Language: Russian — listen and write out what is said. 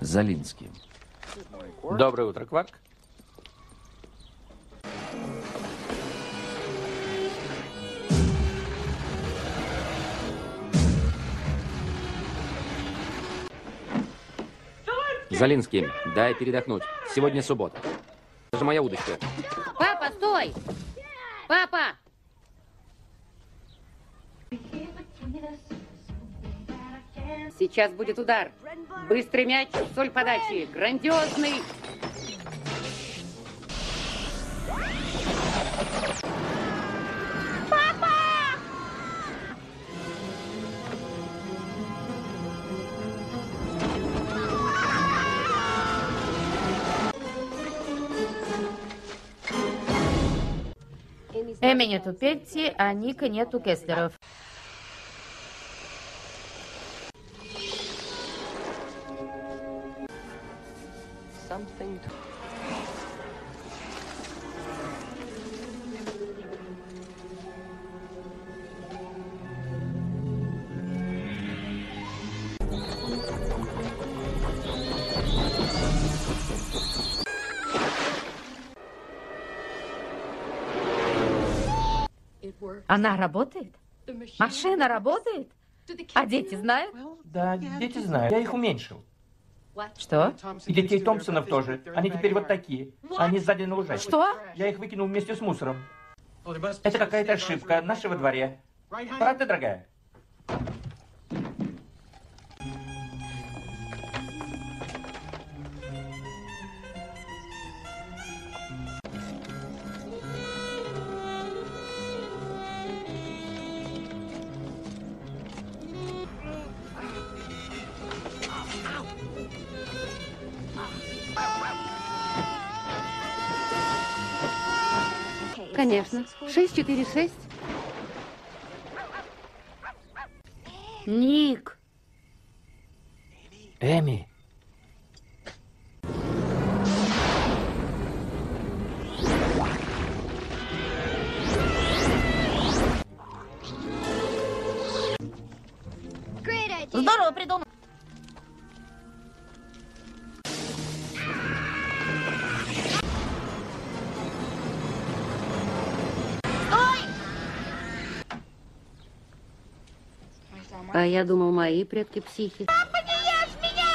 Залинским. Доброе утро, Кварк. Залинский, дай передохнуть. Сегодня суббота. Это же моя удочка. Папа, стой! Папа! Сейчас будет удар. Быстрый мяч, соль подачи. Грандиозный. Эми нету Петти, а Ника нету Кестлеров. Она работает? Машина работает? А дети знают? Да, дети знают. Я их уменьшил. Что? И детей Томпсонов тоже. Они теперь вот такие. Они сзади на лужайке. Что? Я их выкинул вместе с мусором. Это какая-то ошибка нашего дворе. Правда, дорогая? Конечно. 646. Ник. Эми. Здорово придумал. А я думал, мои предки психи. Папа, не ешь меня!